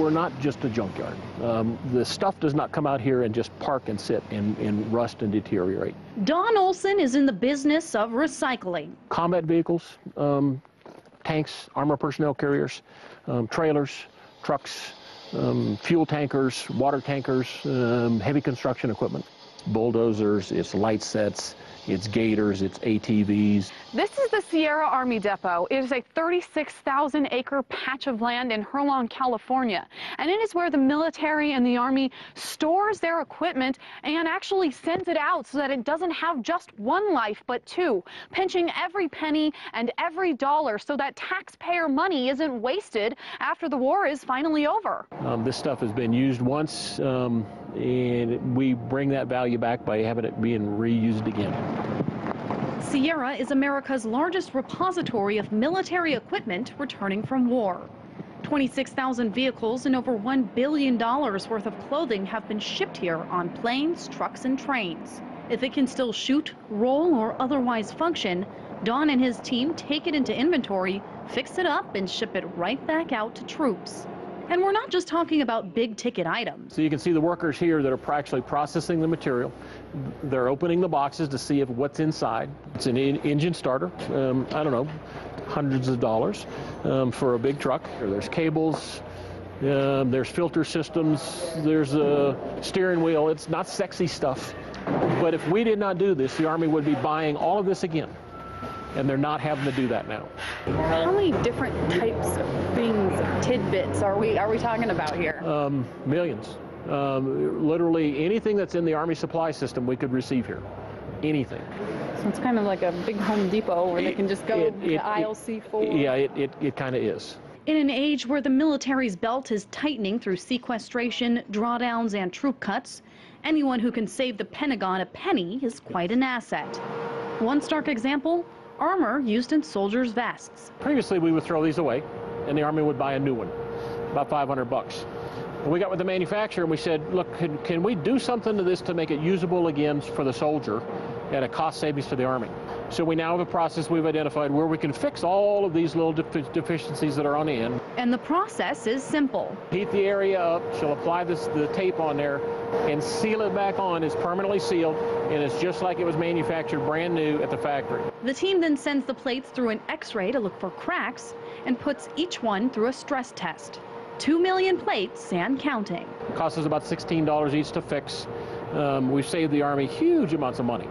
we're not just a junkyard. Um, the stuff does not come out here and just park and sit and, and rust and deteriorate. Don Olson is in the business of recycling. Combat vehicles, um, tanks, armor personnel carriers, um, trailers, trucks, um, fuel tankers, water tankers, um, heavy construction equipment, bulldozers, it's light sets, it's gators, it's ATVs. This is the Sierra Army Depot. It is a 36,000 acre patch of land in Herlong, California. And it is where the military and the Army stores their equipment and actually sends it out so that it doesn't have just one life, but two, pinching every penny and every dollar so that taxpayer money isn't wasted after the war is finally over. Um, this stuff has been used once, um, and we bring that value back by having it being reused again. Sierra is America's largest repository of military equipment returning from war. 26,000 vehicles and over $1 billion worth of clothing have been shipped here on planes, trucks, and trains. If it can still shoot, roll, or otherwise function, Don and his team take it into inventory, fix it up, and ship it right back out to troops. And we're not just talking about big ticket items. So you can see the workers here that are actually processing the material. They're opening the boxes to see if what's inside. It's an en engine starter. Um, I don't know, hundreds of dollars um, for a big truck. There's cables. Um, there's filter systems. There's a steering wheel. It's not sexy stuff. But if we did not do this, the Army would be buying all of this again and they're not having to do that now. How many different types of things, tidbits, are we are we talking about here? Um, millions. Um, literally anything that's in the Army supply system we could receive here. Anything. So it's kind of like a big Home Depot where they can just go it, to it, aisle it, C4. Yeah, it, it, it kind of is. In an age where the military's belt is tightening through sequestration, drawdowns, and troop cuts, anyone who can save the Pentagon a penny is quite an asset. One stark example armor used in soldiers' vests. Previously, we would throw these away, and the Army would buy a new one, about 500 bucks. And we got with the manufacturer and we said, look, can, can we do something to this to make it usable again for the soldier at a cost savings for the Army? So we now have a process we've identified where we can fix all of these little deficiencies that are on the end. And the process is simple. Heat the area up, she'll apply this, the tape on there and seal it back on. It's permanently sealed and it's just like it was manufactured brand new at the factory. The team then sends the plates through an x-ray to look for cracks and puts each one through a stress test. Two million plates and counting. It costs us about $16 each to fix. Um, we've saved the Army huge amounts of money.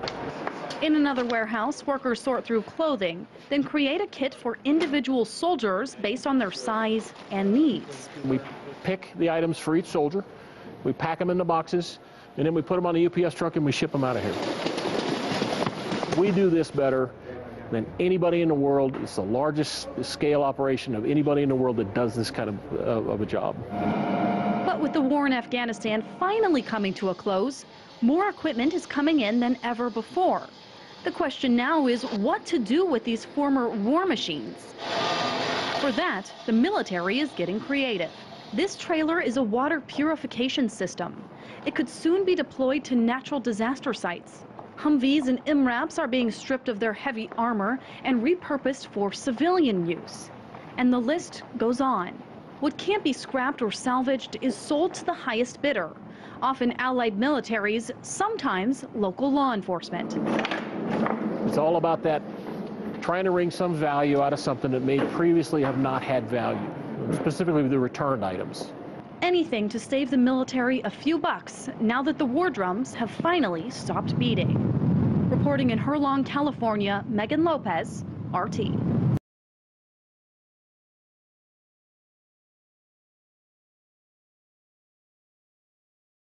In another warehouse, workers sort through clothing, then create a kit for individual soldiers based on their size and needs. We pick the items for each soldier, we pack them into boxes, and then we put them on a UPS truck and we ship them out of here. We do this better than anybody in the world. It's the largest scale operation of anybody in the world that does this kind of, uh, of a job. But with the war in Afghanistan finally coming to a close, more equipment is coming in than ever before. The question now is what to do with these former war machines. For that, the military is getting creative. This trailer is a water purification system. It could soon be deployed to natural disaster sites. Humvees and MRAPs are being stripped of their heavy armor and repurposed for civilian use. And the list goes on. What can't be scrapped or salvaged is sold to the highest bidder, often allied militaries, sometimes local law enforcement. It's all about that trying to wring some value out of something that may previously have not had value, specifically the returned items. Anything to save the military a few bucks now that the war drums have finally stopped beating. Reporting in Herlong, California, Megan Lopez, RT.